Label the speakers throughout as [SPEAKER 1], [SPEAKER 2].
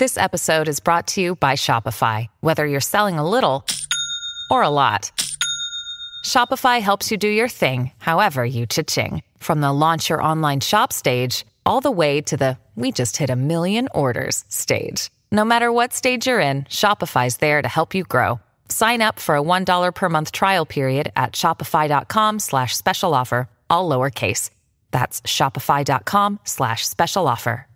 [SPEAKER 1] This episode is brought to you by Shopify. Whether you're selling a little or a lot, Shopify helps you do your thing, however you cha-ching. From the launch your online shop stage, all the way to the we just hit a million orders stage. No matter what stage you're in, Shopify's there to help you grow. Sign up for a $1 per month trial period at shopify.com slash special offer, all lowercase. That's shopify.com slash special offer.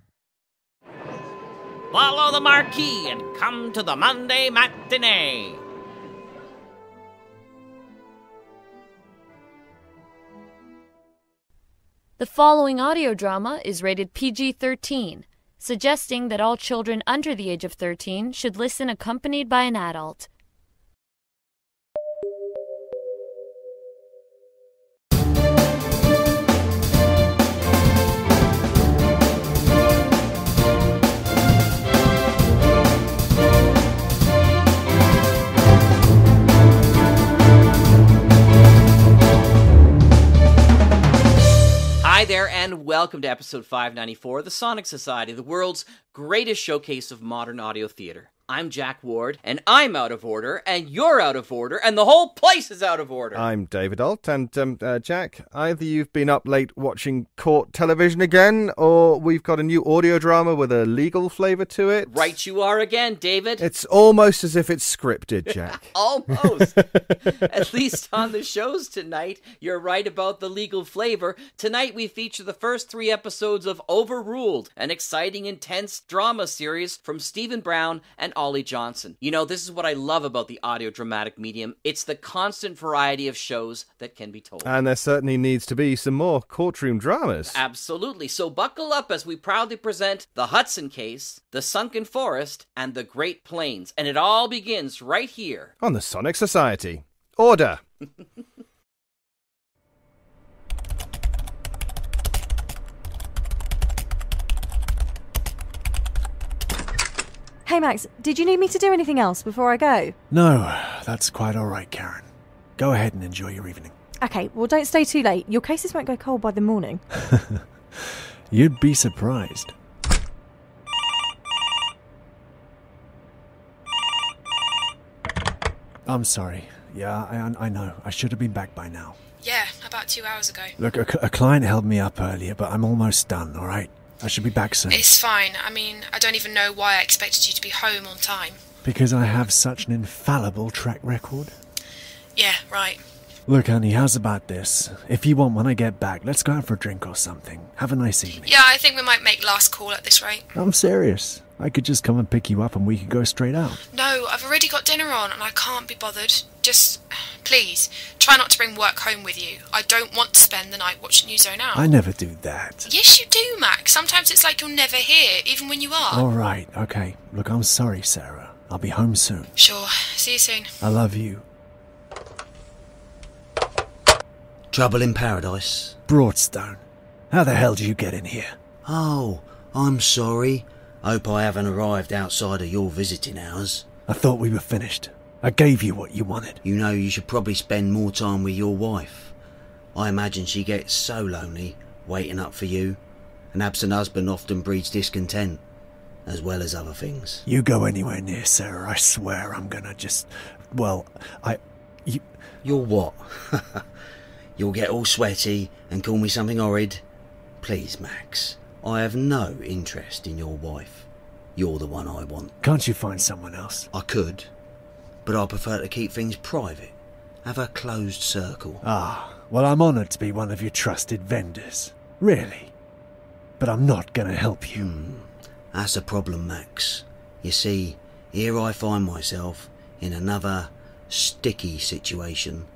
[SPEAKER 2] Follow the marquee and come to the Monday matinee.
[SPEAKER 3] The following audio drama is rated PG 13, suggesting that all children under the age of 13 should listen accompanied by an adult.
[SPEAKER 2] There, and welcome to episode 594 of the Sonic Society, the world's greatest showcase of modern audio theater. I'm Jack Ward, and I'm out of order, and you're out of order, and the whole place is out of order.
[SPEAKER 4] I'm David Ault, and um, uh, Jack, either you've been up late watching court television again, or we've got a new audio drama with a legal flavour to it.
[SPEAKER 2] right you are again, David.
[SPEAKER 4] It's almost as if it's scripted, Jack.
[SPEAKER 2] Almost. At least on the shows tonight, you're right about the legal flavor. Tonight we feature the first three episodes of Overruled, an exciting, intense drama series from Stephen Brown and Ollie Johnson. You know, this is what I love about the audio dramatic medium. It's the constant variety of shows that can be told.
[SPEAKER 4] and there certainly needs to be some more courtroom dramas.
[SPEAKER 2] Absolutely. So buckle up as we proudly present The Hudson Case, The Sunken Forest, and The Great Plains. And it all begins right here.
[SPEAKER 4] on the Sonic Society. Order!
[SPEAKER 5] Hey Max, did you need me to do anything else before I go?
[SPEAKER 6] No, that's quite all right, Karen. Go ahead and enjoy your evening.
[SPEAKER 5] Okay, well don't stay too late. Your cases won't go cold by the morning.
[SPEAKER 6] You'd be surprised. I'm sorry. Yeah, I, I know. I should have been back by now.
[SPEAKER 7] Yeah, about two hours ago.
[SPEAKER 6] Look, a, a client held me up earlier, but I'm almost done, all right? I should be back soon.
[SPEAKER 7] It's fine. I mean, I don't even know why I expected you to be home on time.
[SPEAKER 6] Because I have such an infallible track record.
[SPEAKER 7] Yeah, right.
[SPEAKER 6] Look, honey, how's about this? If you want when I get back, let's go out for a drink or something. Have a nice evening.
[SPEAKER 7] Yeah, I think we might make last call at this rate.
[SPEAKER 6] I'm serious. I could just come and pick you up and we could go straight out.
[SPEAKER 7] No, I've already got dinner on and I can't be bothered. Just, please, try not to bring work home with you. I don't want to spend the night watching you zone out.
[SPEAKER 6] I never do that.
[SPEAKER 7] Yes, you do, Max. Sometimes it's like you're never here, even when you are.
[SPEAKER 6] All right, okay. Look, I'm sorry, Sarah. I'll be home soon.
[SPEAKER 7] Sure. See you soon.
[SPEAKER 6] I love you.
[SPEAKER 8] Trouble in paradise.
[SPEAKER 6] Broadstone. How the hell do you get in here?
[SPEAKER 8] Oh, I'm sorry. Hope I haven't arrived outside of your visiting hours.
[SPEAKER 6] I thought we were finished. I gave you what you wanted.
[SPEAKER 8] You know you should probably spend more time with your wife. I imagine she gets so lonely, waiting up for you. An absent husband often breeds discontent, as well as other things.
[SPEAKER 6] You go anywhere near Sarah, I swear I'm gonna just. Well, I. You.
[SPEAKER 8] You're what? You'll get all sweaty and call me something horrid? Please, Max. I have no interest in your wife. You're the one I want.
[SPEAKER 6] Can't you find someone else?
[SPEAKER 8] I could, but I prefer to keep things private. Have a closed circle.
[SPEAKER 6] Ah, well, I'm honoured to be one of your trusted vendors. Really. But I'm not gonna help you.
[SPEAKER 8] Hmm. That's a problem, Max. You see, here I find myself in another sticky situation,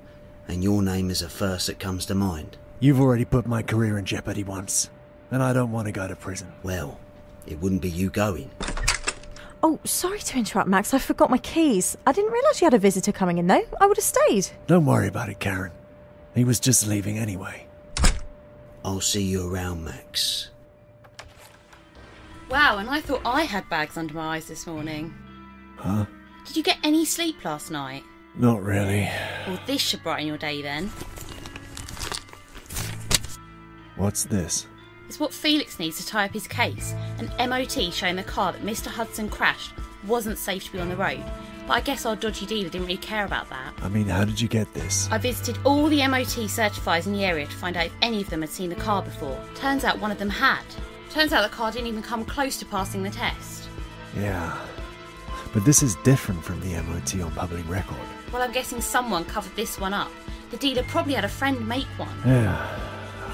[SPEAKER 8] and your name is the first that comes to mind.
[SPEAKER 6] You've already put my career in jeopardy once, and I don't want to go to prison.
[SPEAKER 8] Well, it wouldn't be you going.
[SPEAKER 5] Oh, sorry to interrupt, Max. I forgot my keys. I didn't realise you had a visitor coming in, though. I would have stayed.
[SPEAKER 6] Don't worry about it, Karen. He was just leaving anyway.
[SPEAKER 8] I'll see you around, Max.
[SPEAKER 9] Wow, and I thought I had bags under my eyes this morning.
[SPEAKER 6] Huh?
[SPEAKER 9] Did you get any sleep last night?
[SPEAKER 6] Not really.
[SPEAKER 9] Well, this should brighten your day then.
[SPEAKER 6] What's this?
[SPEAKER 9] It's what Felix needs to tie up his case. An MOT showing the car that Mr. Hudson crashed wasn't safe to be on the road. But I guess our dodgy dealer didn't really care about that.
[SPEAKER 6] I mean, how did you get this?
[SPEAKER 9] I visited all the MOT certifiers in the area to find out if any of them had seen the car before. Turns out one of them had. Turns out the car didn't even come close to passing the test.
[SPEAKER 6] Yeah. But this is different from the MOT on public record.
[SPEAKER 9] Well, I'm guessing someone covered this one up. The dealer probably had a friend make one.
[SPEAKER 6] Yeah.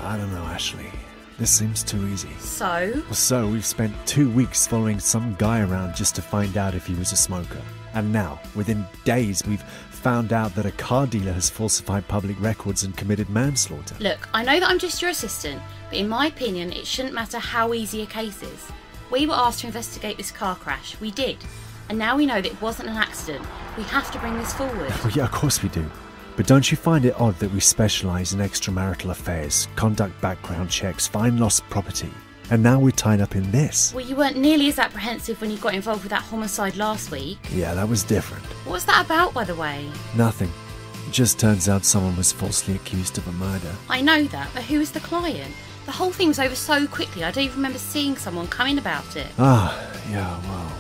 [SPEAKER 6] I don't know, Ashley. This seems too easy.
[SPEAKER 9] So?
[SPEAKER 6] So, we've spent two weeks following some guy around just to find out if he was a smoker. And now, within days, we've found out that a car dealer has falsified public records and committed manslaughter.
[SPEAKER 9] Look, I know that I'm just your assistant, but in my opinion, it shouldn't matter how easy a case is. We were asked to investigate this car crash. We did. And now we know that it wasn't an accident. We have to bring this forward.
[SPEAKER 6] Well, yeah, of course we do. But don't you find it odd that we specialise in extramarital affairs, conduct background checks, find lost property, and now we're tied up in this?
[SPEAKER 9] Well, you weren't nearly as apprehensive when you got involved with that homicide last week.
[SPEAKER 6] Yeah, that was different.
[SPEAKER 9] What was that about, by the way?
[SPEAKER 6] Nothing. It just turns out someone was falsely accused of a murder.
[SPEAKER 9] I know that, but who was the client? The whole thing was over so quickly, I don't even remember seeing someone come in about it.
[SPEAKER 6] Ah, yeah, well,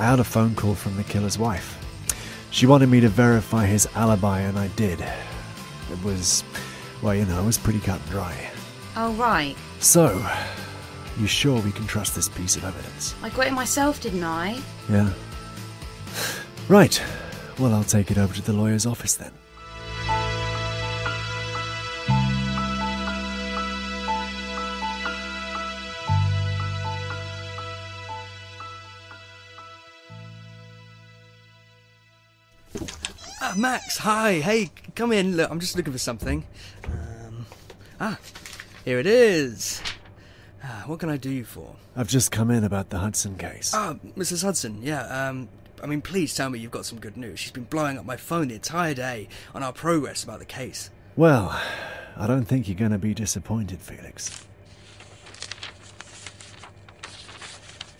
[SPEAKER 6] I had a phone call from the killer's wife. She wanted me to verify his alibi, and I did. It was, well, you know, it was pretty cut and dry.
[SPEAKER 9] Oh, right.
[SPEAKER 6] So, you sure we can trust this piece of evidence?
[SPEAKER 9] I got it myself, didn't I?
[SPEAKER 6] Yeah. Right. Well, I'll take it over to the lawyer's office then.
[SPEAKER 10] Max, hi. Hey, come in. Look, I'm just looking for something. Um, ah, here it is. Ah, what can I do you for?
[SPEAKER 6] I've just come in about the Hudson case.
[SPEAKER 10] Ah, Mrs. Hudson, yeah, um, I mean, please tell me you've got some good news. She's been blowing up my phone the entire day on our progress about the case.
[SPEAKER 6] Well, I don't think you're going to be disappointed, Felix.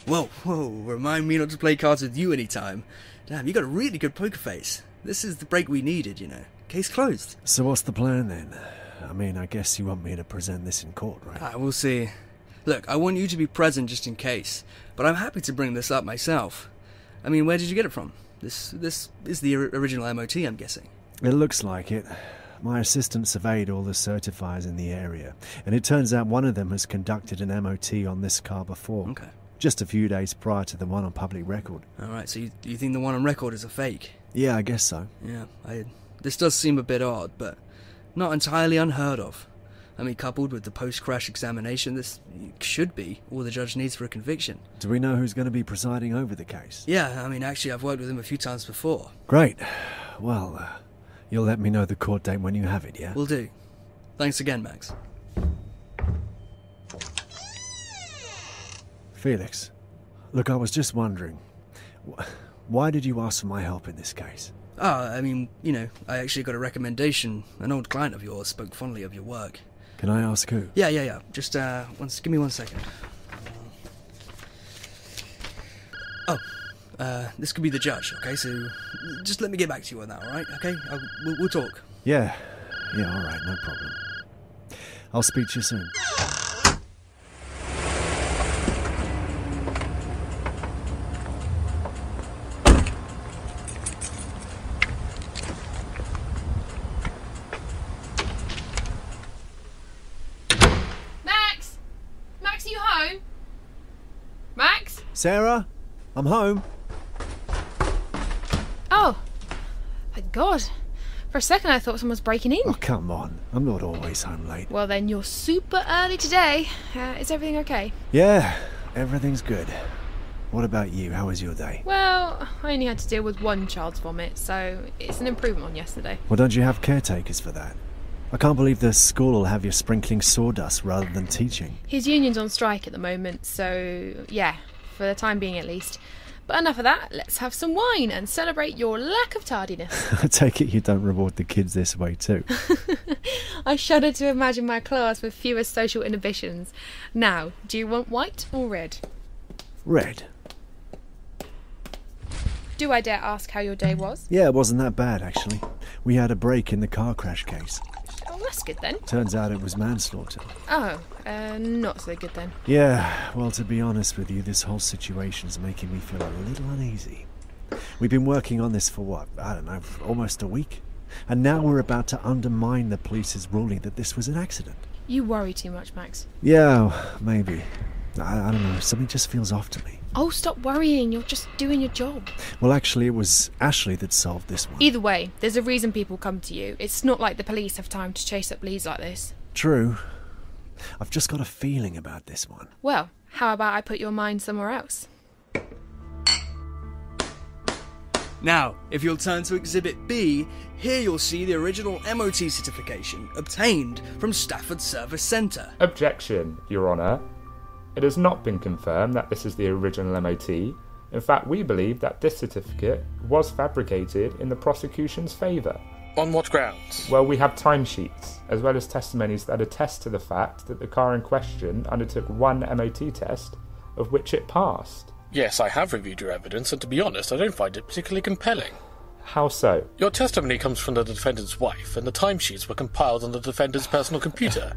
[SPEAKER 10] Whoa, whoa, remind me not to play cards with you anytime. Damn, you got a really good poker face. This is the break we needed, you know. Case closed.
[SPEAKER 6] So what's the plan then? I mean, I guess you want me to present this in court, right?
[SPEAKER 10] Ah, we'll see. Look, I want you to be present just in case, but I'm happy to bring this up myself. I mean, where did you get it from? This this is the original MOT, I'm guessing.
[SPEAKER 6] It looks like it. My assistant surveyed all the certifiers in the area, and it turns out one of them has conducted an MOT on this car before.
[SPEAKER 10] Okay.
[SPEAKER 6] Just a few days prior to the one on public record.
[SPEAKER 10] All right, so you, you think the one on record is a fake?
[SPEAKER 6] Yeah, I guess so.
[SPEAKER 10] Yeah, I, this does seem a bit odd, but not entirely unheard of. I mean, coupled with the post-crash examination, this should be all the judge needs for a conviction.
[SPEAKER 6] Do we know who's going to be presiding over the case?
[SPEAKER 10] Yeah, I mean, actually, I've worked with him a few times before.
[SPEAKER 6] Great. Well, uh, you'll let me know the court date when you have it, yeah?
[SPEAKER 10] Will do. Thanks again, Max.
[SPEAKER 6] Felix, look, I was just wondering, why did you ask for my help in this case?
[SPEAKER 10] Ah, I mean, you know, I actually got a recommendation. An old client of yours spoke fondly of your work.
[SPEAKER 6] Can I ask who?
[SPEAKER 10] Yeah, yeah, yeah. Just uh, one, give me one second. Oh, uh, this could be the judge. Okay, so just let me get back to you on that. All right? Okay, I'll, we'll, we'll talk.
[SPEAKER 6] Yeah, yeah, all right, no problem. I'll speak to you soon.
[SPEAKER 7] Max! Max, are you home? Max?
[SPEAKER 6] Sarah, I'm home.
[SPEAKER 7] Oh, thank God. For a second, I thought someone was breaking in.
[SPEAKER 6] Oh, come on. I'm not always home late.
[SPEAKER 7] Well, then you're super early today. Uh, is everything okay?
[SPEAKER 6] Yeah, everything's good. What about you? How was your day?
[SPEAKER 7] Well, I only had to deal with one child's vomit, so it's an improvement on yesterday.
[SPEAKER 6] Well, don't you have caretakers for that? I can't believe the school will have you sprinkling sawdust rather than teaching.
[SPEAKER 7] His union's on strike at the moment, so yeah, for the time being at least. But enough of that, let's have some wine and celebrate your lack of tardiness.
[SPEAKER 6] I take it you don't reward the kids this way, too.
[SPEAKER 7] I shudder to imagine my class with fewer social inhibitions. Now, do you want white or red?
[SPEAKER 6] Red.
[SPEAKER 7] Do I dare ask how your day was?
[SPEAKER 6] Yeah, it wasn't that bad, actually. We had a break in the car crash case.
[SPEAKER 7] That's That's good then.
[SPEAKER 6] Turns out it was manslaughter.
[SPEAKER 7] Oh, uh, not so good then.
[SPEAKER 6] Yeah, well, to be honest with you, this whole situation's making me feel a little uneasy. We've been working on this for what? I don't know, almost a week. And now we're about to undermine the police's ruling that this was an accident.
[SPEAKER 7] You worry too much, Max.
[SPEAKER 6] Yeah, maybe. I, I don't know, something just feels off to me.
[SPEAKER 7] Oh, stop worrying. You're just doing your job.
[SPEAKER 6] Well, actually, it was Ashley that solved this one.
[SPEAKER 7] Either way, there's a reason people come to you. It's not like the police have time to chase up leads like this.
[SPEAKER 6] True. I've just got a feeling about this one.
[SPEAKER 7] Well, how about I put your mind somewhere else?
[SPEAKER 10] Now, if you'll turn to Exhibit B, here you'll see the original MOT certification obtained from Stafford Service Centre.
[SPEAKER 11] Objection, Your Honour. It has not been confirmed that this is the original MOT. In fact, we believe that this certificate was fabricated in the prosecution's favour.
[SPEAKER 12] On what grounds?
[SPEAKER 11] Well, we have timesheets, as well as testimonies that attest to the fact that the car in question undertook one MOT test, of which it passed.
[SPEAKER 12] Yes, I have reviewed your evidence, and to be honest, I don't find it particularly compelling.
[SPEAKER 11] How so?
[SPEAKER 12] Your testimony comes from the defendant's wife, and the timesheets were compiled on the defendant's personal computer.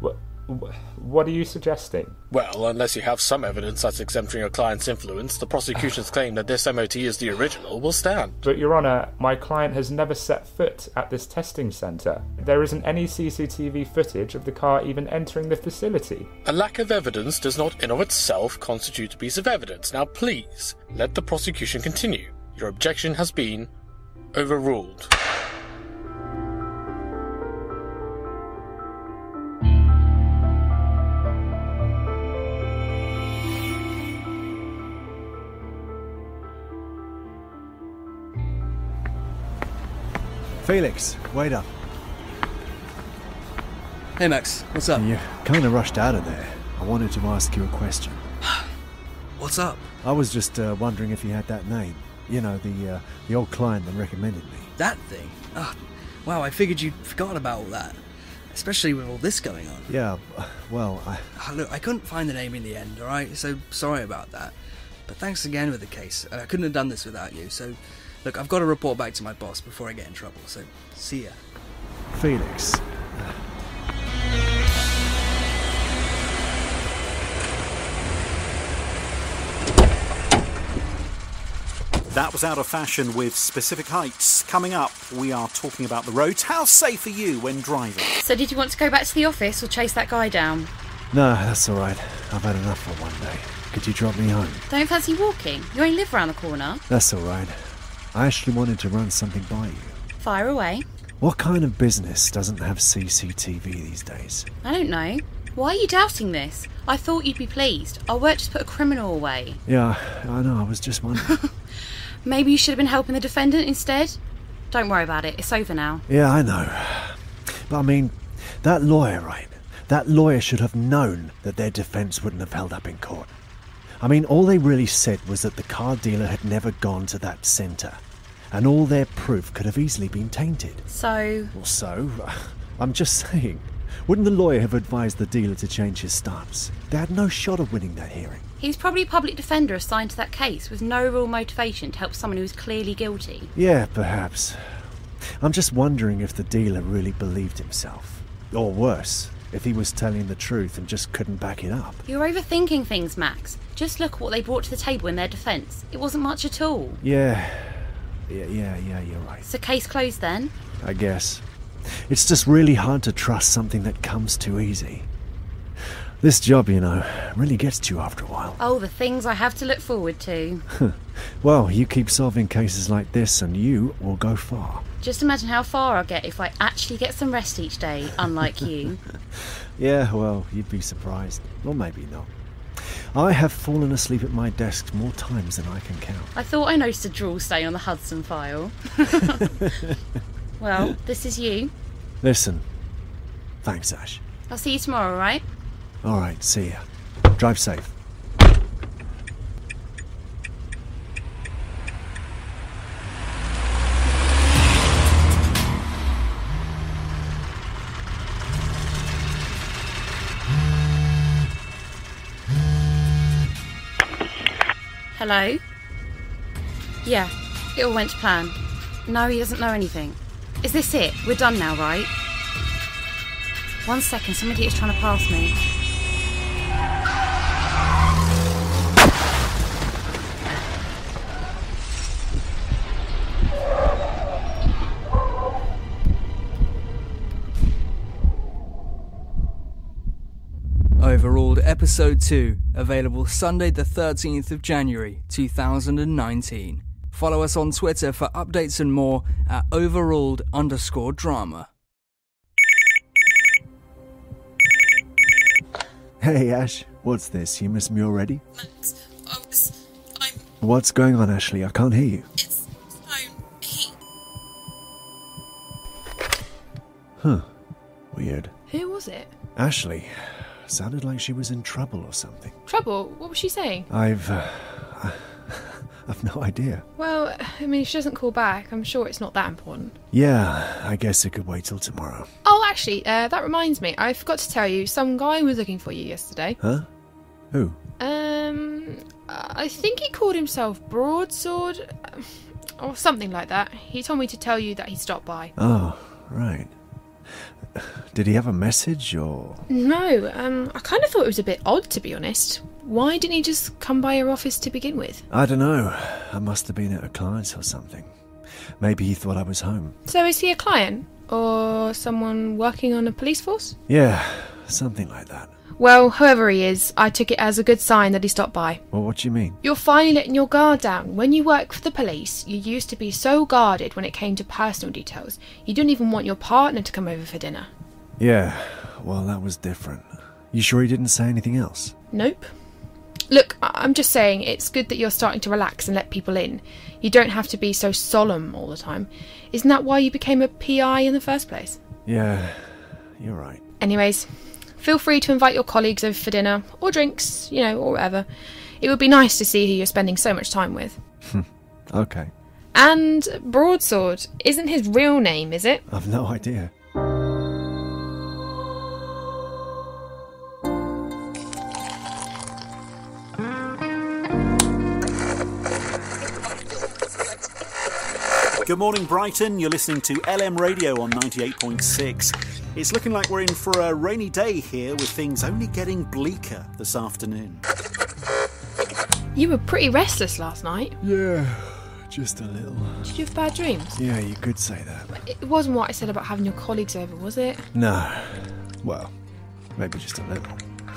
[SPEAKER 11] What, what are you suggesting?
[SPEAKER 12] Well, unless you have some evidence that's exempting your client's influence, the prosecution's claim that this MOT is the original will stand.
[SPEAKER 11] But, Your Honour, my client has never set foot at this testing centre. There isn't any CCTV footage of the car even entering the facility.
[SPEAKER 12] A lack of evidence does not in of itself constitute a piece of evidence. Now, please, let the prosecution continue. Your objection has been overruled.
[SPEAKER 6] Felix, wait up.
[SPEAKER 10] Hey, Max, what's up?
[SPEAKER 6] You kind of rushed out of there. I wanted to ask you a question.
[SPEAKER 10] What's up?
[SPEAKER 6] I was just uh, wondering if you had that name. You know, the uh, the old client that recommended me.
[SPEAKER 10] That thing? Oh, wow, I figured you'd forgotten about all that. Especially with all this going on.
[SPEAKER 6] Yeah, well, I.
[SPEAKER 10] Oh, look, I couldn't find the name in the end, alright? So sorry about that. But thanks again with the case. I couldn't have done this without you, so Look, I've got to report back to my boss before I get in trouble, so see ya.
[SPEAKER 6] Felix.
[SPEAKER 13] That was out of fashion with specific heights. Coming up, we are talking about the roads. How safe are you when driving?
[SPEAKER 9] So, did you want to go back to the office or chase that guy down?
[SPEAKER 6] No, that's all right. I've had enough for one day. Could you drop me home?
[SPEAKER 9] Don't fancy walking? You only live around the corner.
[SPEAKER 6] That's all right. I actually wanted to run something by you.
[SPEAKER 9] Fire away.
[SPEAKER 6] What kind of business doesn't have CCTV these days?
[SPEAKER 9] I don't know. Why are you doubting this? I thought you'd be pleased. Our work just put a criminal away.
[SPEAKER 6] Yeah, I know. I was just wondering.
[SPEAKER 9] Maybe you should have been helping the defendant instead? Don't worry about it. It's over now.
[SPEAKER 6] Yeah, I know. But I mean, that lawyer, right? That lawyer should have known that their defense wouldn't have held up in court. I mean, all they really said was that the car dealer had never gone to that centre, and all their proof could have easily been tainted.
[SPEAKER 9] So.
[SPEAKER 6] Well, so? I'm just saying. Wouldn't the lawyer have advised the dealer to change his stance? They had no shot of winning that hearing.
[SPEAKER 9] He's probably a public defender assigned to that case with no real motivation to help someone who is clearly guilty.
[SPEAKER 6] Yeah, perhaps. I'm just wondering if the dealer really believed himself. Or worse, if he was telling the truth and just couldn't back it up.
[SPEAKER 9] You're overthinking things, Max. Just look at what they brought to the table in their defence. It wasn't much at all.
[SPEAKER 6] Yeah. Yeah, yeah, yeah, you're right.
[SPEAKER 9] So case closed then?
[SPEAKER 6] I guess. It's just really hard to trust something that comes too easy. This job, you know, really gets to you after a while.
[SPEAKER 9] Oh, the things I have to look forward to.
[SPEAKER 6] well, you keep solving cases like this and you will go far.
[SPEAKER 9] Just imagine how far I'll get if I actually get some rest each day, unlike you.
[SPEAKER 6] yeah, well, you'd be surprised. Or maybe not. I have fallen asleep at my desk more times than I can count.
[SPEAKER 9] I thought I noticed a drool stain on the Hudson file. well, this is you.
[SPEAKER 6] Listen. Thanks, Ash.
[SPEAKER 9] I'll see you tomorrow, right?
[SPEAKER 6] All right, see ya. Drive safe.
[SPEAKER 9] Hello? Yeah, it all went to plan. No, he doesn't know anything. Is this it? We're done now, right? One second, somebody is trying to pass me.
[SPEAKER 10] Episode 2, available Sunday the 13th of January 2019. Follow us on Twitter for updates and more at overruled underscore drama.
[SPEAKER 6] Hey, Ash, what's this? You miss me already?
[SPEAKER 7] Max, I was. I'm.
[SPEAKER 6] What's going on, Ashley? I can't hear you.
[SPEAKER 7] It's. phone. He.
[SPEAKER 6] Huh. Weird.
[SPEAKER 14] Who was it?
[SPEAKER 6] Ashley. Sounded like she was in trouble or something.
[SPEAKER 14] Trouble? What was she saying?
[SPEAKER 6] I've. Uh, I've no idea.
[SPEAKER 14] Well, I mean, if she doesn't call back, I'm sure it's not that important.
[SPEAKER 6] Yeah, I guess it could wait till tomorrow.
[SPEAKER 14] Oh, actually, uh, that reminds me. I forgot to tell you, some guy was looking for you yesterday.
[SPEAKER 6] Huh? Who?
[SPEAKER 14] Um, I think he called himself Broadsword, uh, or something like that. He told me to tell you that he stopped by.
[SPEAKER 6] Oh, right. Did he have a message or.
[SPEAKER 14] No, um, I kind of thought it was a bit odd, to be honest. Why didn't he just come by your office to begin with?
[SPEAKER 6] I don't know. I must have been at a client's or something. Maybe he thought I was home.
[SPEAKER 14] So is he a client? Or someone working on a police force?
[SPEAKER 6] Yeah, something like that.
[SPEAKER 14] Well, whoever he is, I took it as a good sign that he stopped by.
[SPEAKER 6] Well, what do you mean?
[SPEAKER 14] You're finally letting your guard down. When you work for the police, you used to be so guarded when it came to personal details. You didn't even want your partner to come over for dinner.
[SPEAKER 6] Yeah, well, that was different. You sure he didn't say anything else?
[SPEAKER 14] Nope. Look, I- I'm just saying it's good that you're starting to relax and let people in. You don't have to be so solemn all the time. Isn't that why you became a PI in the first place?
[SPEAKER 6] Yeah, you're right.
[SPEAKER 14] Anyways, feel free to invite your colleagues over for dinner or drinks, you know, or whatever. It would be nice to see who you're spending so much time with.
[SPEAKER 6] Hmm, okay.
[SPEAKER 14] And Broadsword isn't his real name, is it?
[SPEAKER 6] I've no idea.
[SPEAKER 13] Good morning, Brighton. You're listening to LM Radio on 98.6. It's looking like we're in for a rainy day here, with things only getting bleaker this afternoon.
[SPEAKER 14] You were pretty restless last night.
[SPEAKER 6] Yeah, just a little.
[SPEAKER 14] Did you have bad dreams?
[SPEAKER 6] Yeah, you could say that.
[SPEAKER 14] It wasn't what I said about having your colleagues over, was it?
[SPEAKER 6] No. Well, maybe just a little.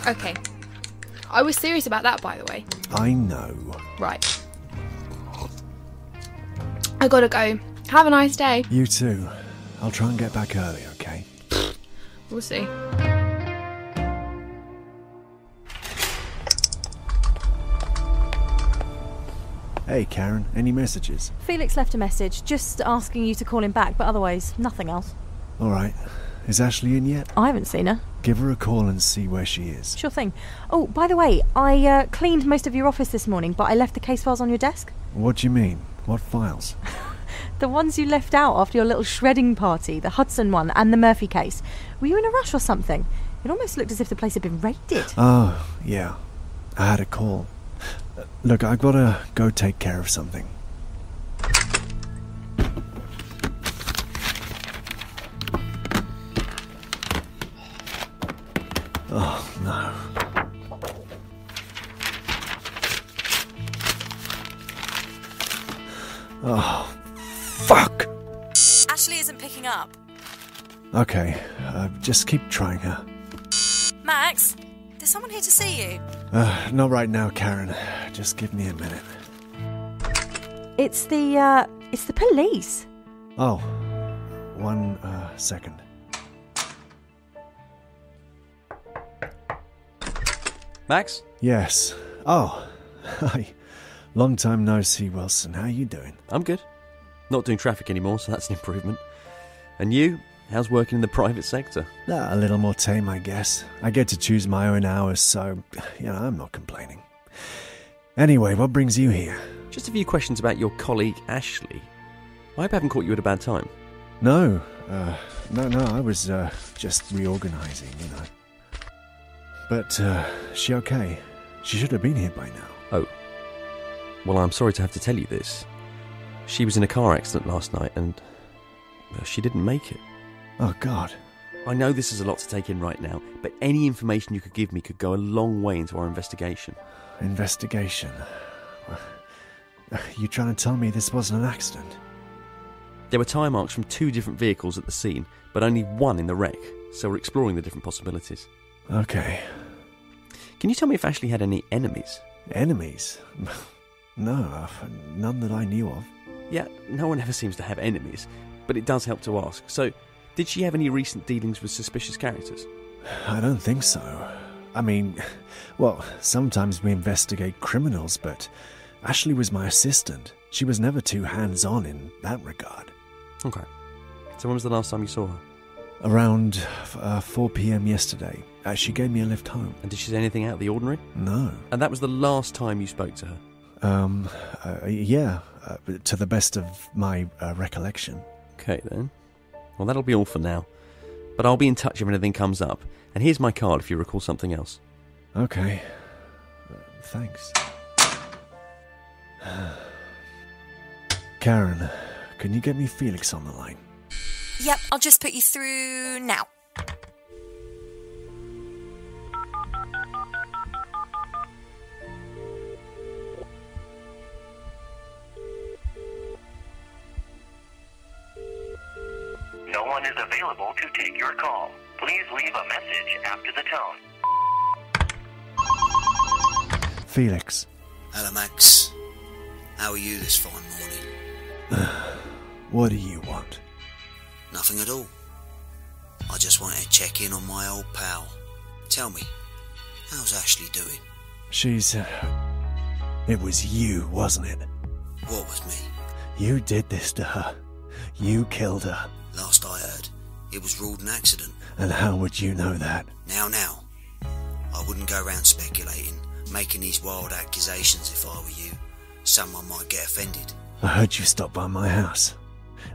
[SPEAKER 14] Okay. I was serious about that, by the way.
[SPEAKER 6] I know.
[SPEAKER 14] Right. I gotta go. Have a nice day.
[SPEAKER 6] You too. I'll try and get back early, okay?
[SPEAKER 14] We'll see.
[SPEAKER 6] Hey, Karen, any messages?
[SPEAKER 5] Felix left a message just asking you to call him back, but otherwise, nothing else.
[SPEAKER 6] Alright. Is Ashley in yet?
[SPEAKER 5] I haven't seen her.
[SPEAKER 6] Give her a call and see where she is.
[SPEAKER 5] Sure thing. Oh, by the way, I uh, cleaned most of your office this morning, but I left the case files on your desk.
[SPEAKER 6] What do you mean? What files?
[SPEAKER 5] The ones you left out after your little shredding party, the Hudson one and the Murphy case. Were you in a rush or something? It almost looked as if the place had been raided.
[SPEAKER 6] Oh, yeah. I had a call. Look, I've got to go take care of something. Oh, no. Oh, fuck!
[SPEAKER 5] Ashley isn't picking up.
[SPEAKER 6] Okay, uh, just keep trying her.
[SPEAKER 5] Max, there's someone here to see you.
[SPEAKER 6] Uh, not right now, Karen. Just give me a minute.
[SPEAKER 5] It's the, uh, it's the police.
[SPEAKER 6] Oh, one uh, second.
[SPEAKER 15] Max?
[SPEAKER 6] Yes. Oh, hi. Long time no see, Wilson. How are you doing?
[SPEAKER 15] I'm good. Not doing traffic anymore, so that's an improvement. And you? How's working in the private sector?
[SPEAKER 6] Ah, a little more tame, I guess. I get to choose my own hours, so, you know, I'm not complaining. Anyway, what brings you here?
[SPEAKER 15] Just a few questions about your colleague Ashley. I hope I haven't caught you at a bad time.
[SPEAKER 6] No, uh, no, no, I was uh, just reorganizing, you know. But, uh, she okay? She should have been here by now.
[SPEAKER 15] Oh. Well, I'm sorry to have to tell you this. She was in a car accident last night and she didn't make it.
[SPEAKER 6] Oh, God.
[SPEAKER 15] I know this is a lot to take in right now, but any information you could give me could go a long way into our investigation.
[SPEAKER 6] Investigation? You trying to tell me this wasn't an accident?
[SPEAKER 15] There were tire marks from two different vehicles at the scene, but only one in the wreck, so we're exploring the different possibilities.
[SPEAKER 6] Okay.
[SPEAKER 15] Can you tell me if Ashley had any enemies?
[SPEAKER 6] Enemies? No, uh, none that I knew of.
[SPEAKER 15] Yeah, no one ever seems to have enemies, but it does help to ask. So, did she have any recent dealings with suspicious characters?
[SPEAKER 6] I don't think so. I mean, well, sometimes we investigate criminals, but Ashley was my assistant. She was never too hands on in that regard.
[SPEAKER 15] Okay. So, when was the last time you saw her?
[SPEAKER 6] Around uh, 4 pm yesterday, uh, she gave me a lift home.
[SPEAKER 15] And did she say anything out of the ordinary?
[SPEAKER 6] No.
[SPEAKER 15] And that was the last time you spoke to her?
[SPEAKER 6] Um, uh, yeah, uh, to the best of my uh, recollection.
[SPEAKER 15] Okay, then. Well, that'll be all for now. But I'll be in touch if anything comes up. And here's my card if you recall something else.
[SPEAKER 6] Okay. Uh, thanks. Karen, can you get me Felix on the line?
[SPEAKER 16] Yep, I'll just put you through now.
[SPEAKER 17] One is available to take your call. Please leave a message after the tone.
[SPEAKER 6] Felix.
[SPEAKER 8] Hello, Max. How are you this fine morning?
[SPEAKER 6] What do you want?
[SPEAKER 8] Nothing at all. I just wanted to check in on my old pal. Tell me, how's Ashley doing?
[SPEAKER 6] She's. Uh, it was you, wasn't it?
[SPEAKER 8] What was me?
[SPEAKER 6] You did this to her. You killed her.
[SPEAKER 8] Last I heard, it was ruled an accident.
[SPEAKER 6] And how would you know that?
[SPEAKER 8] Now, now. I wouldn't go around speculating, making these wild accusations if I were you. Someone might get offended.
[SPEAKER 6] I heard you stop by my house.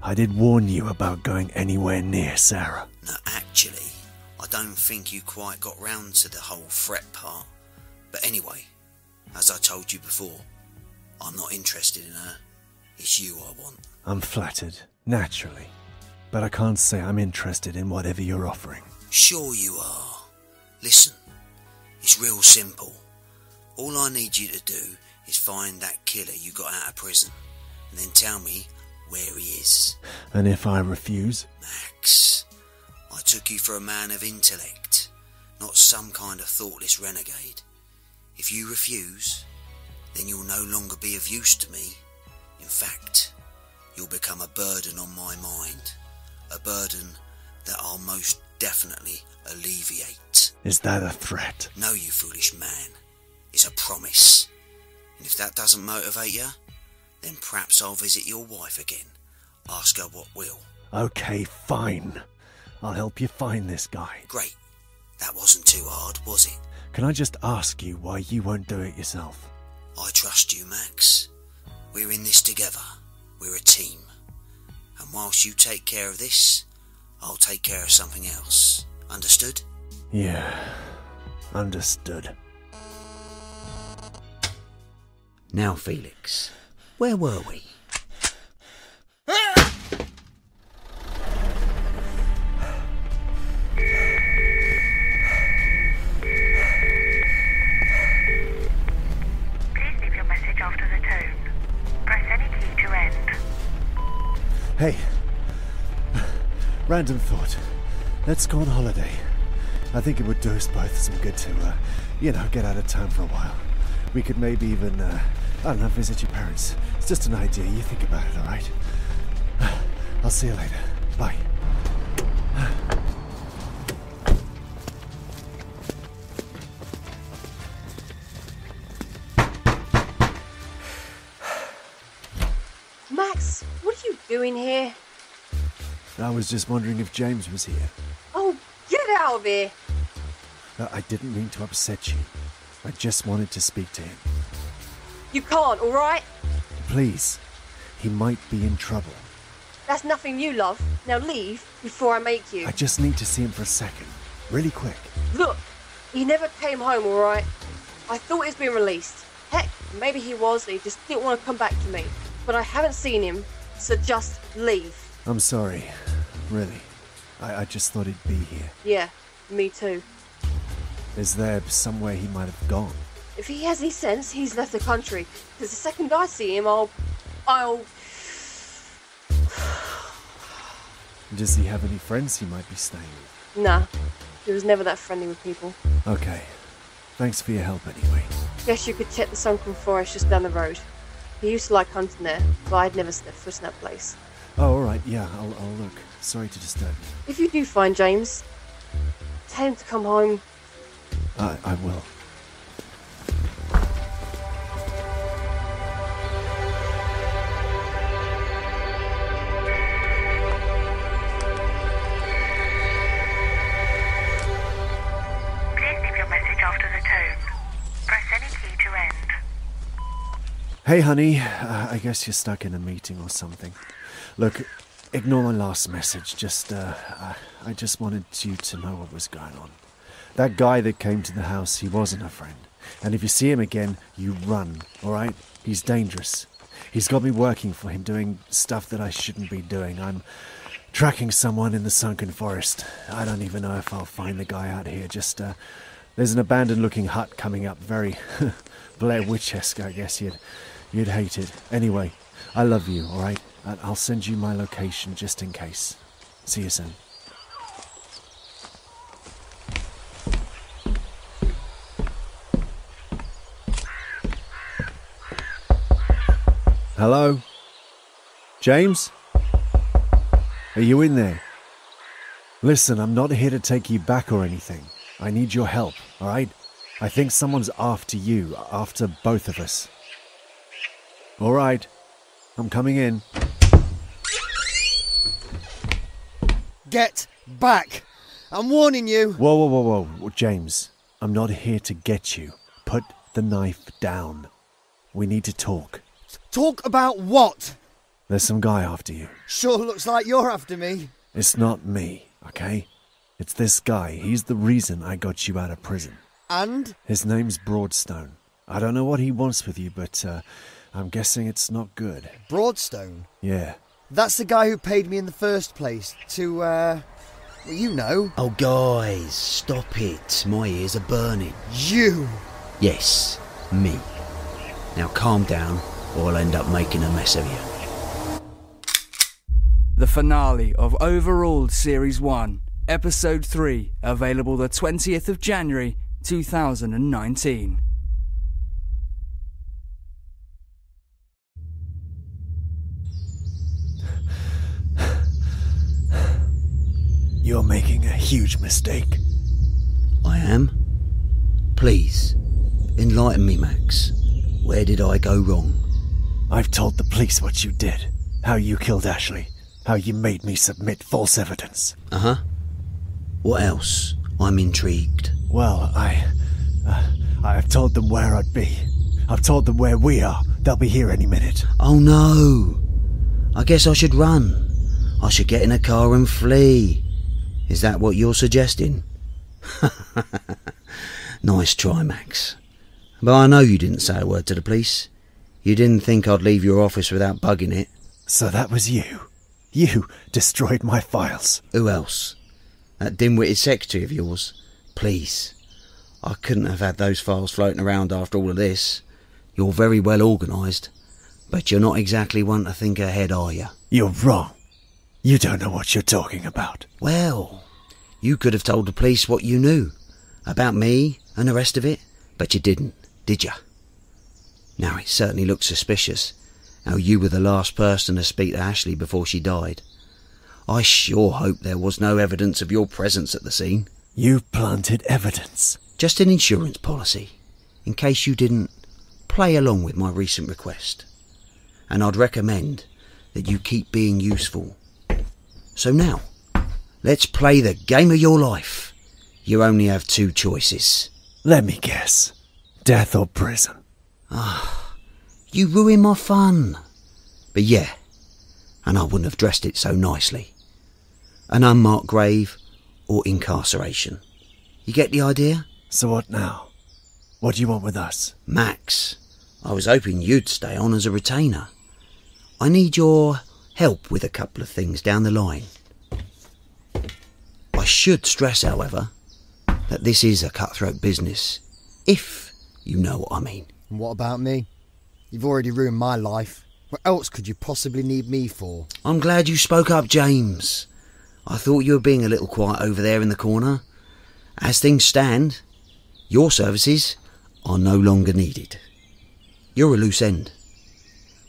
[SPEAKER 6] I did warn you about going anywhere near Sarah.
[SPEAKER 8] No, actually, I don't think you quite got round to the whole threat part. But anyway, as I told you before, I'm not interested in her. It's you I want.
[SPEAKER 6] I'm flattered, naturally. But I can't say I'm interested in whatever you're offering.
[SPEAKER 8] Sure you are. Listen, it's real simple. All I need you to do is find that killer you got out of prison, and then tell me where he is.
[SPEAKER 6] And if I refuse?
[SPEAKER 8] Max, I took you for a man of intellect, not some kind of thoughtless renegade. If you refuse, then you'll no longer be of use to me. In fact, you'll become a burden on my mind. A burden that I'll most definitely alleviate.
[SPEAKER 6] Is that a threat?
[SPEAKER 8] No, you foolish man. It's a promise. And if that doesn't motivate you, then perhaps I'll visit your wife again. Ask her what will.
[SPEAKER 6] Okay, fine. I'll help you find this guy.
[SPEAKER 8] Great. That wasn't too hard, was it?
[SPEAKER 6] Can I just ask you why you won't do it yourself?
[SPEAKER 8] I trust you, Max. We're in this together. We're a team. And whilst you take care of this, I'll take care of something else. Understood?
[SPEAKER 6] Yeah, understood.
[SPEAKER 8] Now, Felix, where were we?
[SPEAKER 17] Ah!
[SPEAKER 6] Hey, random thought. Let's go on holiday. I think it would do us both some good to, uh, you know, get out of town for a while. We could maybe even, uh, I don't know, visit your parents. It's just an idea. You think about it, alright? I'll see you later. Bye.
[SPEAKER 18] Doing here?
[SPEAKER 6] I was just wondering if James was here.
[SPEAKER 18] Oh, get out of here!
[SPEAKER 6] Uh, I didn't mean to upset you. I just wanted to speak to him.
[SPEAKER 18] You can't, alright?
[SPEAKER 6] Please. He might be in trouble.
[SPEAKER 18] That's nothing you love. Now leave before I make you.
[SPEAKER 6] I just need to see him for a second. Really quick.
[SPEAKER 18] Look, he never came home, alright? I thought he's been released. Heck, maybe he was he just didn't want to come back to me. But I haven't seen him, so just leave.
[SPEAKER 6] I'm sorry. Really. I, I just thought he'd be here.
[SPEAKER 18] Yeah, me too.
[SPEAKER 6] Is there somewhere he might have gone?
[SPEAKER 18] If he has any sense, he's left the country. Because the second I see him, I'll. I'll.
[SPEAKER 6] Does he have any friends he might be staying with?
[SPEAKER 18] Nah. He was never that friendly with people.
[SPEAKER 6] Okay. Thanks for your help anyway.
[SPEAKER 18] Guess you could check the sunken forest just down the road. He used to like hunting there, but I'd never stepped foot in that place.
[SPEAKER 6] Oh, alright, yeah, I'll, I'll look. Sorry to disturb you.
[SPEAKER 18] If you do find James, tell him to come home.
[SPEAKER 6] I, I will. Hey, honey, uh, I guess you're stuck in a meeting or something. Look, ignore my last message. Just, uh, I, just wanted you to know what was going on. That guy that came to the house, he wasn't a friend. And if you see him again, you run, alright? He's dangerous. He's got me working for him, doing stuff that I shouldn't be doing. I'm tracking someone in the sunken forest. I don't even know if I'll find the guy out here. Just, uh, there's an abandoned looking hut coming up. Very Blair Witch esque, I guess you'd, you'd hate it. Anyway, I love you, alright? And I'll send you my location just in case. See you soon. Hello? James? Are you in there? Listen, I'm not here to take you back or anything. I need your help, alright? I think someone's after you, after both of us. Alright, I'm coming in.
[SPEAKER 19] Get back! I'm warning you!
[SPEAKER 6] Whoa, whoa, whoa, whoa, James. I'm not here to get you. Put the knife down. We need to talk.
[SPEAKER 19] Talk about what?
[SPEAKER 6] There's some guy after you.
[SPEAKER 19] Sure looks like you're after me.
[SPEAKER 6] It's not me, okay? It's this guy. He's the reason I got you out of prison.
[SPEAKER 19] And?
[SPEAKER 6] His name's Broadstone. I don't know what he wants with you, but uh, I'm guessing it's not good.
[SPEAKER 19] Broadstone?
[SPEAKER 6] Yeah.
[SPEAKER 19] That's the guy who paid me in the first place to, uh. Well, you know.
[SPEAKER 8] Oh, guys, stop it. My ears are burning.
[SPEAKER 19] You!
[SPEAKER 8] Yes, me. Now calm down, or I'll end up making a mess of you.
[SPEAKER 10] The finale of Overruled Series 1, Episode 3, available the 20th of January 2019.
[SPEAKER 6] You're making a huge mistake.
[SPEAKER 8] I am? Please, enlighten me, Max. Where did I go wrong?
[SPEAKER 6] I've told the police what you did. How you killed Ashley. How you made me submit false evidence.
[SPEAKER 8] Uh huh. What else? I'm intrigued.
[SPEAKER 6] Well, I. Uh, I've told them where I'd be. I've told them where we are. They'll be here any minute.
[SPEAKER 8] Oh no! I guess I should run. I should get in a car and flee. Is that what you're suggesting? nice try, Max. But I know you didn't say a word to the police. You didn't think I'd leave your office without bugging it.
[SPEAKER 6] So that was you. You destroyed my files.
[SPEAKER 8] Who else? That dim-witted secretary of yours? Please. I couldn't have had those files floating around after all of this. You're very well organised, but you're not exactly one to think ahead, are you?
[SPEAKER 6] You're wrong. You don't know what you're talking about.
[SPEAKER 8] Well, you could have told the police what you knew about me and the rest of it, but you didn't, did you? Now, it certainly looks suspicious how you were the last person to speak to Ashley before she died. I sure hope there was no evidence of your presence at the scene.
[SPEAKER 6] You planted evidence.
[SPEAKER 8] Just an insurance policy, in case you didn't play along with my recent request. And I'd recommend that you keep being useful. So now, let's play the game of your life. You only have two choices.
[SPEAKER 6] Let me guess. Death or prison.
[SPEAKER 8] Ah, you ruin my fun. But yeah, and I wouldn't have dressed it so nicely. An unmarked grave or incarceration. You get the idea?
[SPEAKER 6] So what now? What do you want with us?
[SPEAKER 8] Max, I was hoping you'd stay on as a retainer. I need your help with a couple of things down the line. I should stress, however, that this is a cutthroat business, if you know what I mean.
[SPEAKER 19] And what about me? You've already ruined my life. What else could you possibly need me for?
[SPEAKER 8] I'm glad you spoke up, James. I thought you were being a little quiet over there in the corner. As things stand, your services are no longer needed. You're a loose end.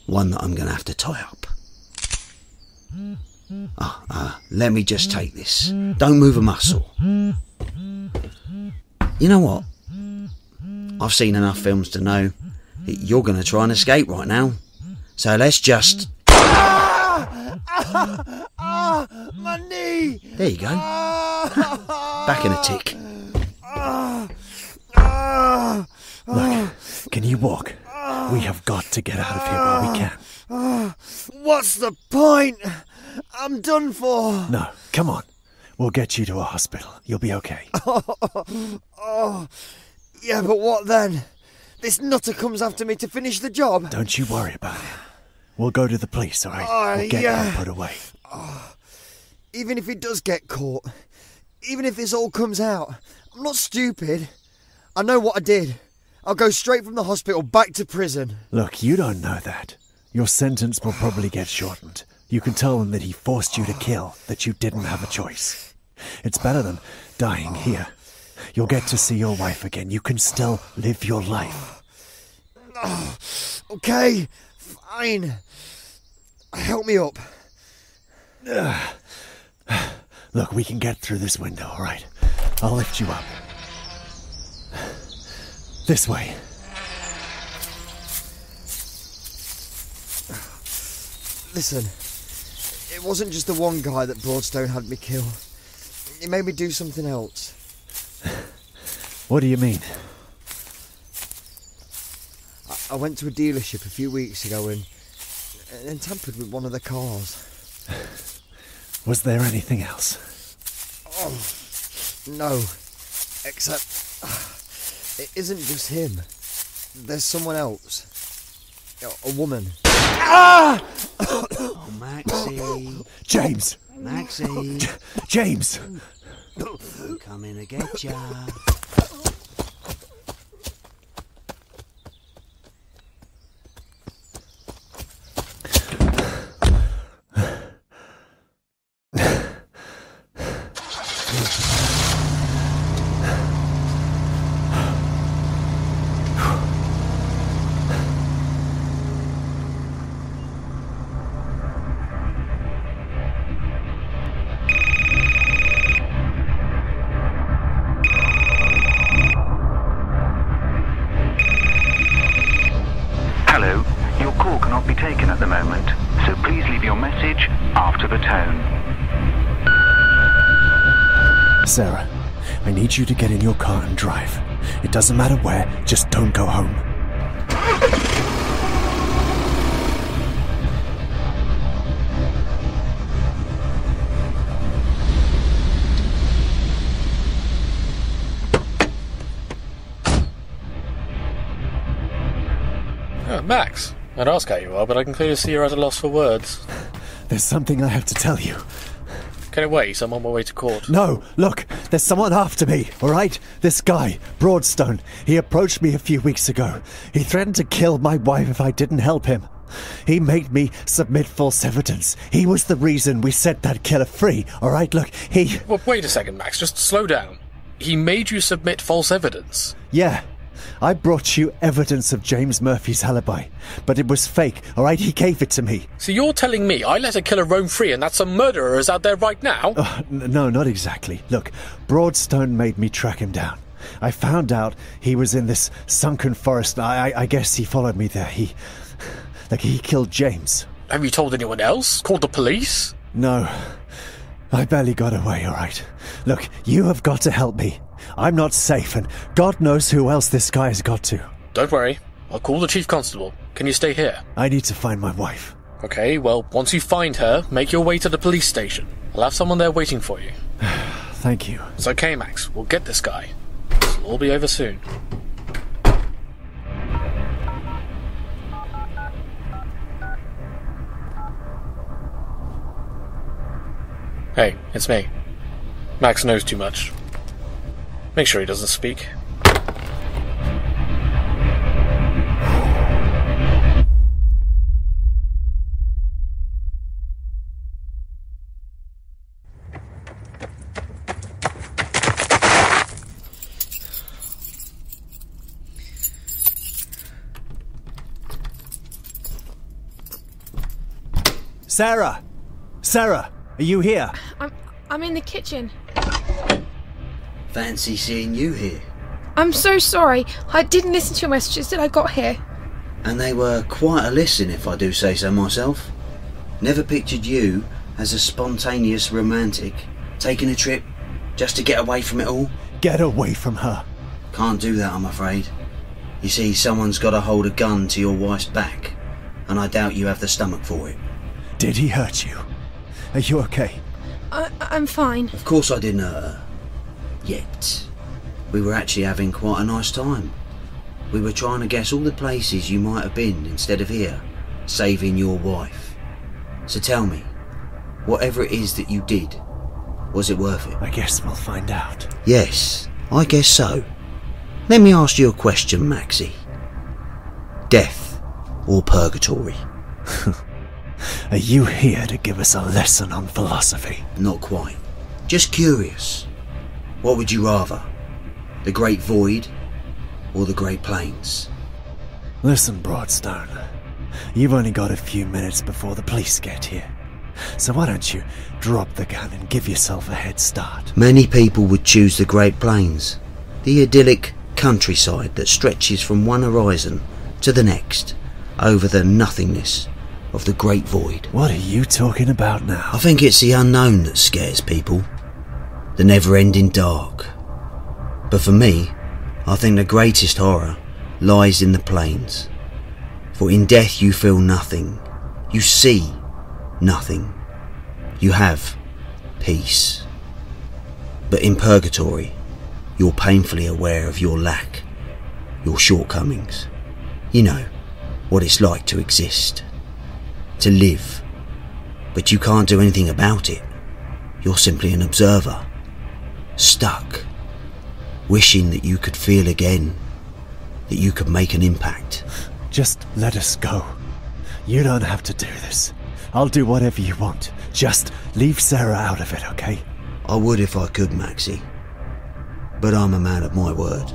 [SPEAKER 8] One that I'm going to have to tie up. Ah, ah, let me just take this. Don't move a muscle. You know what? I've seen enough films to know that you're going to try and escape right now. So let's just.
[SPEAKER 19] Ah, my knee!
[SPEAKER 8] There you go. Back in a tick.
[SPEAKER 6] Look, can you walk? We have got to get out of here while we can.
[SPEAKER 19] What's the point? I'm done for.
[SPEAKER 6] No, come on. We'll get you to a hospital. You'll be okay.
[SPEAKER 19] oh, yeah, but what then? This nutter comes after me to finish the job.
[SPEAKER 6] Don't you worry about it. We'll go to the police, all right?
[SPEAKER 19] Oh,
[SPEAKER 6] we'll get
[SPEAKER 19] yeah.
[SPEAKER 6] him put away.
[SPEAKER 19] Oh, even if he does get caught, even if this all comes out, I'm not stupid. I know what I did. I'll go straight from the hospital back to prison.
[SPEAKER 6] Look, you don't know that. Your sentence will probably get shortened. You can tell them that he forced you to kill, that you didn't have a choice. It's better than dying here. You'll get to see your wife again. You can still live your life.
[SPEAKER 19] Okay, fine. Help me up.
[SPEAKER 6] Look, we can get through this window, all right? I'll lift you up. This way.
[SPEAKER 19] Listen, it wasn't just the one guy that Broadstone had me kill. It made me do something else.
[SPEAKER 6] What do you mean?
[SPEAKER 19] I, I went to a dealership a few weeks ago and, and tampered with one of the cars.
[SPEAKER 6] Was there anything else?
[SPEAKER 19] Oh, no. Except, it isn't just him. There's someone else. A, woman. Ah!
[SPEAKER 8] Oh, Maxie.
[SPEAKER 6] James!
[SPEAKER 8] Maxie.
[SPEAKER 6] James!
[SPEAKER 8] I'm coming to get ya.
[SPEAKER 20] Hello, your call cannot be taken at the moment, so please leave your message after the tone.
[SPEAKER 6] Sarah, I need you to get in your car and drive. It doesn't matter where, just don't go home.
[SPEAKER 12] Oh, Max, I'd ask how you are, but I can clearly see you're at a loss for words.
[SPEAKER 6] There's something I have to tell you.
[SPEAKER 12] Can it wait? I'm on my way to court.
[SPEAKER 6] No, look, there's someone after me, all right? This guy, Broadstone, he approached me a few weeks ago. He threatened to kill my wife if I didn't help him. He made me submit false evidence. He was the reason we set that killer free, all right? Look, he.
[SPEAKER 12] Well, wait a second, Max. Just slow down. He made you submit false evidence.
[SPEAKER 6] Yeah. I brought you evidence of James Murphy's alibi, but it was fake, all right? He gave it to me.
[SPEAKER 12] So you're telling me I let a killer roam free and that some murderer is out there right now?
[SPEAKER 6] Uh, n- no, not exactly. Look, Broadstone made me track him down. I found out he was in this sunken forest. I, I, I guess he followed me there. He. Like, he killed James.
[SPEAKER 12] Have you told anyone else? Called the police?
[SPEAKER 6] No. I barely got away, all right. Look, you have got to help me. I'm not safe, and God knows who else this guy has got to.
[SPEAKER 12] Don't worry. I'll call the chief constable. Can you stay here?
[SPEAKER 6] I need to find my wife.
[SPEAKER 12] Okay, well, once you find her, make your way to the police station. I'll have someone there waiting for you.
[SPEAKER 6] Thank you.
[SPEAKER 12] It's okay, Max. We'll get this guy. This'll all be over soon. Hey, it's me. Max knows too much. Make sure he doesn't speak.
[SPEAKER 6] Sarah! Sarah, are you here?
[SPEAKER 14] I'm I'm in the kitchen.
[SPEAKER 8] Fancy seeing you here.
[SPEAKER 14] I'm so sorry. I didn't listen to your messages till I got here.
[SPEAKER 8] And they were quite a listen, if I do say so myself. Never pictured you as a spontaneous romantic, taking a trip just to get away from it all.
[SPEAKER 6] Get away from her.
[SPEAKER 8] Can't do that, I'm afraid. You see, someone's got to hold a gun to your wife's back, and I doubt you have the stomach for it.
[SPEAKER 6] Did he hurt you? Are you okay?
[SPEAKER 14] I, I'm fine.
[SPEAKER 8] Of course I didn't hurt her. Yet. We were actually having quite a nice time. We were trying to guess all the places you might have been instead of here, saving your wife. So tell me, whatever it is that you did, was it worth it?
[SPEAKER 6] I guess we'll find out.
[SPEAKER 8] Yes, I guess so. Let me ask you a question, Maxie. Death or purgatory?
[SPEAKER 6] Are you here to give us a lesson on philosophy?
[SPEAKER 8] Not quite. Just curious. What would you rather? The Great Void or the Great Plains?
[SPEAKER 6] Listen, Broadstone. You've only got a few minutes before the police get here. So why don't you drop the gun and give yourself a head start?
[SPEAKER 8] Many people would choose the Great Plains, the idyllic countryside that stretches from one horizon to the next over the nothingness of the Great Void.
[SPEAKER 6] What are you talking about now?
[SPEAKER 8] I think it's the unknown that scares people, the never ending dark. But for me, I think the greatest horror lies in the plains. For in death you feel nothing, you see nothing, you have peace. But in purgatory, you're painfully aware of your lack, your shortcomings. You know what it's like to exist, to live, but you can't do anything about it. You're simply an observer, stuck, wishing that you could feel again, that you could make an impact.
[SPEAKER 6] Just let us go. You don't have to do this. I'll do whatever you want. Just leave Sarah out of it, okay?
[SPEAKER 8] I would if I could, Maxie. But I'm a man of my word.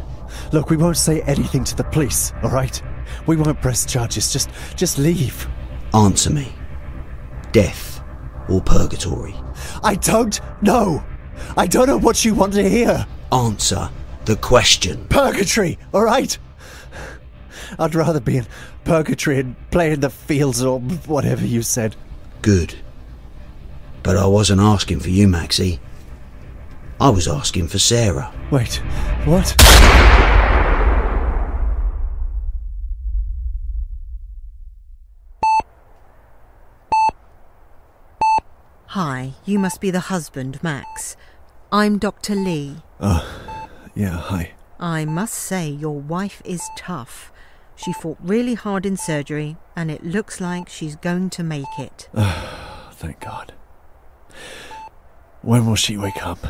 [SPEAKER 6] Look, we won't say anything to the police, all right? We won't press charges. Just just leave.
[SPEAKER 8] Answer me. Death or purgatory?
[SPEAKER 6] I don't know. I don't know what you want to hear.
[SPEAKER 8] Answer the question.
[SPEAKER 6] Purgatory, all right? I'd rather be in purgatory and play in the fields or whatever you said.
[SPEAKER 8] Good. But I wasn't asking for you, Maxie. I was asking for Sarah.
[SPEAKER 6] Wait, what?
[SPEAKER 21] Hi, you must be the husband, Max. I'm Dr. Lee.
[SPEAKER 6] Oh, yeah, hi.
[SPEAKER 21] I must say, your wife is tough. She fought really hard in surgery, and it looks like she's going to make it.
[SPEAKER 6] Thank God. When will she wake up?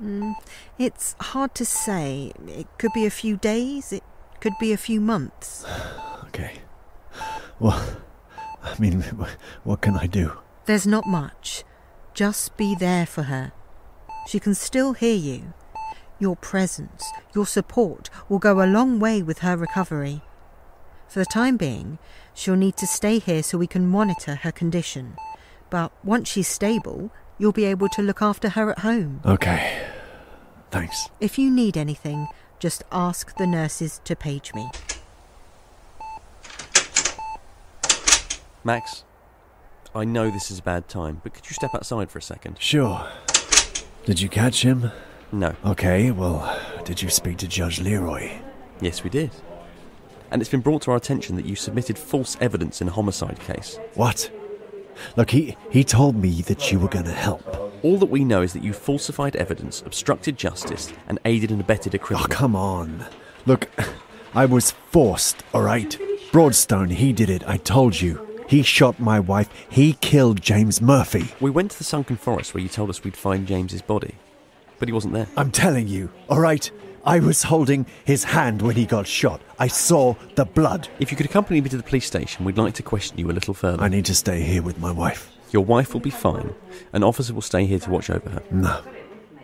[SPEAKER 21] Mm, it's hard to say. It could be a few days, it could be a few months.
[SPEAKER 6] Okay. Well, I mean, what can I do?
[SPEAKER 21] There's not much. Just be there for her. She can still hear you. Your presence, your support will go a long way with her recovery. For the time being, she'll need to stay here so we can monitor her condition. But once she's stable, you'll be able to look after her at home.
[SPEAKER 6] Okay. Thanks.
[SPEAKER 21] If you need anything, just ask the nurses to page me.
[SPEAKER 15] Max, I know this is a bad time, but could you step outside for a second?
[SPEAKER 6] Sure. Did you catch him?
[SPEAKER 15] No.
[SPEAKER 6] Okay, well, did you speak to Judge Leroy?
[SPEAKER 15] Yes, we did. And it's been brought to our attention that you submitted false evidence in a homicide case.
[SPEAKER 6] What? Look, he, he told me that you were going to help.
[SPEAKER 15] All that we know is that you falsified evidence, obstructed justice, and aided and abetted a criminal.
[SPEAKER 6] Oh, come on. Look, I was forced, all right? Broadstone, he did it, I told you. He shot my wife. He killed James Murphy.
[SPEAKER 15] We went to the sunken forest where you told us we'd find James's body. But he wasn't there.
[SPEAKER 6] I'm telling you, all right? I was holding his hand when he got shot. I saw the blood.
[SPEAKER 15] If you could accompany me to the police station, we'd like to question you a little further.
[SPEAKER 6] I need to stay here with my wife.
[SPEAKER 15] Your wife will be fine. An officer will stay here to watch over her.
[SPEAKER 6] No,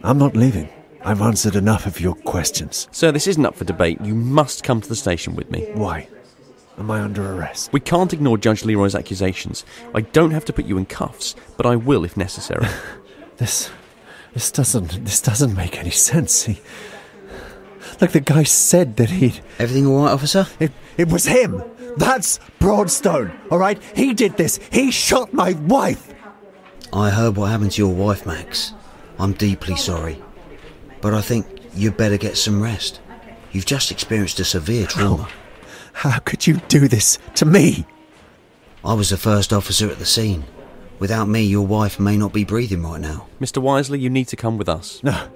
[SPEAKER 6] I'm not leaving. I've answered enough of your questions.
[SPEAKER 15] Sir, this isn't up for debate. You must come to the station with me.
[SPEAKER 6] Why? Am I under arrest?
[SPEAKER 15] We can't ignore Judge Leroy's accusations. I don't have to put you in cuffs, but I will if necessary.
[SPEAKER 6] This, this doesn't, this doesn't make any sense. He, like the guy said that he'd.
[SPEAKER 8] Everything all right, officer?
[SPEAKER 6] It, it was him. That's Broadstone. All right, he did this. He shot my wife.
[SPEAKER 8] I heard what happened to your wife, Max. I'm deeply sorry. But I think you'd better get some rest. You've just experienced a severe trauma.
[SPEAKER 6] How could you do this to me?
[SPEAKER 8] I was the first officer at the scene. Without me, your wife may not be breathing right now.
[SPEAKER 15] Mr. Wisely, you need to come with us.
[SPEAKER 6] No.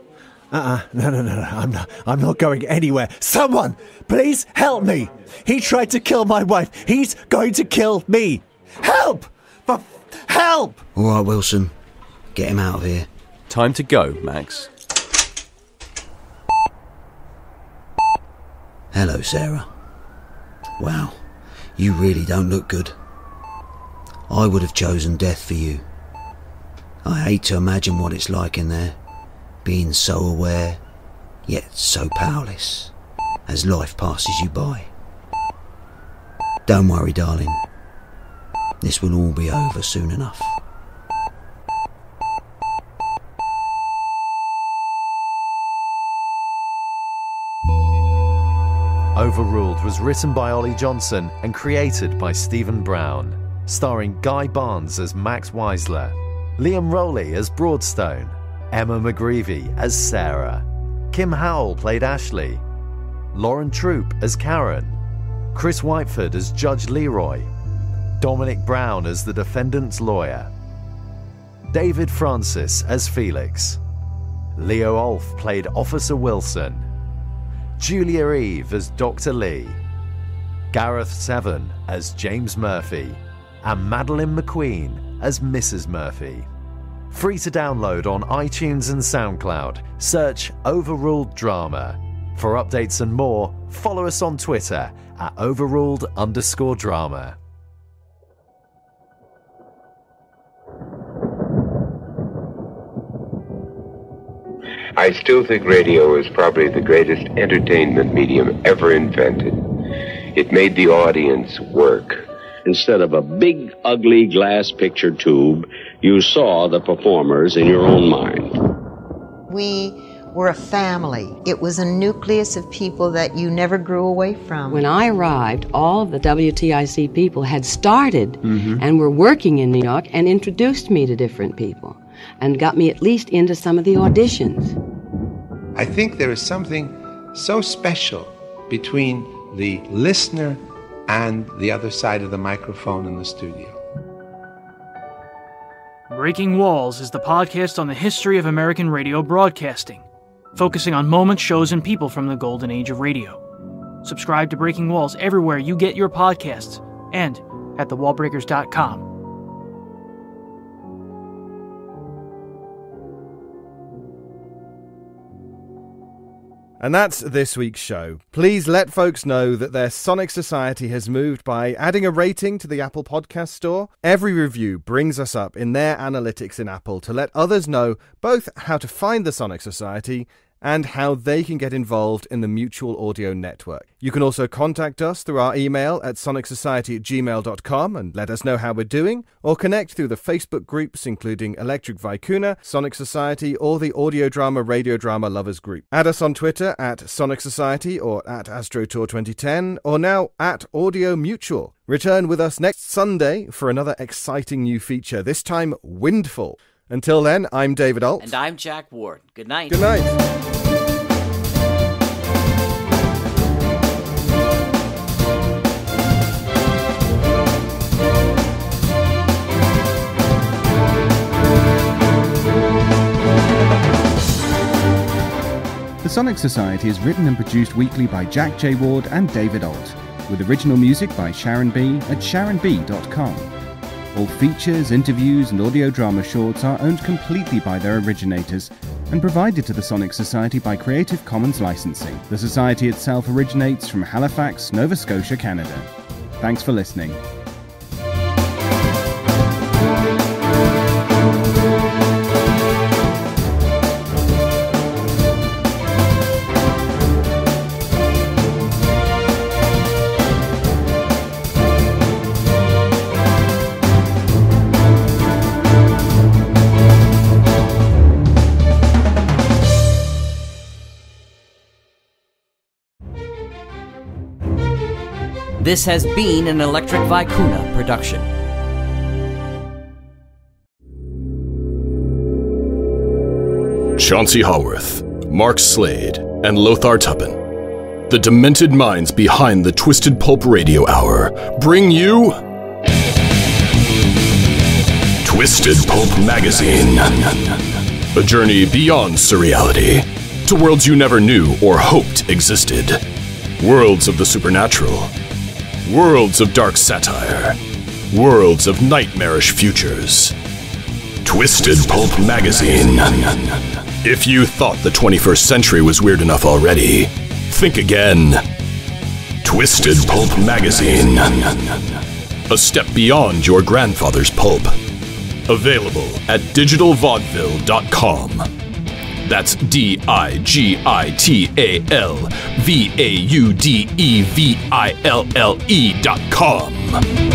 [SPEAKER 6] Uh-uh. No, no, no, no. I'm not, I'm not going anywhere. Someone, please help me. He tried to kill my wife. He's going to kill me. Help! For help!
[SPEAKER 8] All right, Wilson. Get him out of here.
[SPEAKER 15] Time to go, Max.
[SPEAKER 8] Hello, Sarah. Wow, you really don't look good. I would have chosen death for you. I hate to imagine what it's like in there, being so aware, yet so powerless, as life passes you by. Don't worry, darling. This will all be over soon enough.
[SPEAKER 22] Overruled was written by Ollie Johnson and created by Stephen Brown, starring Guy Barnes as Max Weisler, Liam Rowley as Broadstone, Emma McGreevy as Sarah, Kim Howell played Ashley, Lauren Troop as Karen, Chris Whiteford as Judge Leroy, Dominic Brown as the defendant's lawyer, David Francis as Felix, Leo Olf played Officer Wilson, Julia Eve as Dr. Lee, Gareth Seven as James Murphy, and Madeline McQueen as Mrs. Murphy. Free to download on iTunes and SoundCloud. Search Overruled Drama. For updates and more, follow us on Twitter at overruled underscore drama.
[SPEAKER 23] I still think radio is probably the greatest entertainment medium ever invented. It made the audience work.
[SPEAKER 24] Instead of a big, ugly glass picture tube, you saw the performers in your own mind.
[SPEAKER 25] We were a family. It was a nucleus of people that you never grew away from.
[SPEAKER 26] When I arrived, all of the WTIC people had started
[SPEAKER 25] Mhm.
[SPEAKER 26] and were working in New York and introduced me to different people and got me at least into some of the auditions.
[SPEAKER 27] I think there is something so special between the listener and the other side of the microphone in the studio.
[SPEAKER 28] Breaking Walls is the podcast on the history of American radio broadcasting, focusing on moments, shows, and people from the golden age of radio. Subscribe to Breaking Walls everywhere you get your podcasts and at thewallbreakers.com.
[SPEAKER 4] And that's this week's show. Please let folks know that their Sonic Society has moved by adding a rating to the Apple Podcast Store. Every review brings us up in their analytics in Apple to let others know both how to find the Sonic Society and how they can get involved in the Mutual Audio Network. You can also contact us through our email at sonicsociety at gmail.com and let us know how we're doing, or connect through the Facebook groups including Electric Vicuna, Sonic Society, or the Audio Drama Radio Drama Lovers group. Add us on Twitter at Sonic Society or at AstroTour 2010, or now at Audio Mutual. Return with us next Sunday for another exciting new feature, this time Windfall. Until then, I'm David Ault.
[SPEAKER 2] And I'm Jack Ward. Good night.
[SPEAKER 4] Good night.
[SPEAKER 29] The Sonic Society is written and produced weekly by Jack J. Ward and David Ault, with original music by Sharon B. at sharonb.com. All features, interviews, and audio drama shorts are owned completely by their originators and provided to the Sonic Society by Creative Commons licensing. The Society itself originates from Halifax, Nova Scotia, Canada. Thanks for listening.
[SPEAKER 2] This has been an Electric Vicuna production.
[SPEAKER 30] Chauncey Haworth, Mark Slade, and Lothar Tuppan, the demented minds behind the Twisted Pulp Radio Hour, bring you Twisted Pulp Magazine. A journey beyond surreality to worlds you never knew or hoped existed. Worlds of the supernatural. Worlds of dark satire. Worlds of nightmarish futures. Twisted Pulp Magazine. If you thought the 21st century was weird enough already, think again. Twisted Pulp Magazine. A step beyond your grandfather's pulp. Available at digitalvaudeville.com. That's D I G I T A L V A U D E V I L L E dot com.